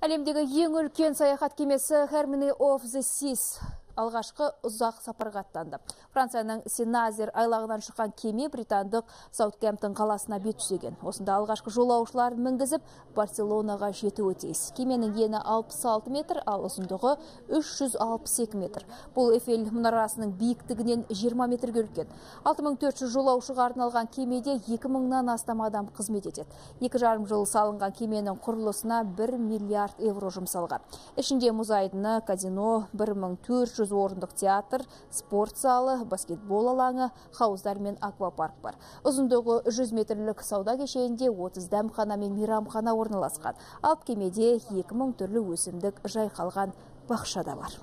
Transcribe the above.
Әлемдегі ең үлкен саяхат кемесі Hermine of the Seas. Алғашқы ұзақ сапарға аттанды. Францияның Сеназер айлағынан шыққан кеме британдық Саутгемптон қаласына бет түзеген. Осында алғашқы жолаушылар мінгізіп Барселонаға жетуі тиіс. Кеменің ені 66 метр, ал ұзындығы 362 метр. Бұл Эфель мұнарасының биіктігінен 20 метрге үлкен. 6400 жолаушыға арналған кемеде 2000-нан астам адам қызмет етеді. Екі жарым жыл салынған кеменің құрылысына 1 миллиард евро жұмсалған. Ішінде мұз казино, 1400 орындық театр, спорт залы, баскетбол алаңы, хауыздар мен аквапарк бар. Ұзындығы 100 метрлік сауда кешенінде 30 дәмхана мен мейрамхана орналасқан. Алып кемеде 2000 түрлі өсімдік жайқалған бақша да бар.